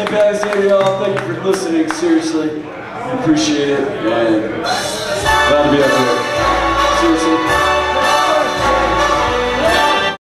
St. Patty's Day to y'all. Thank you for listening. Seriously. I appreciate it. And glad to be up here. Seriously.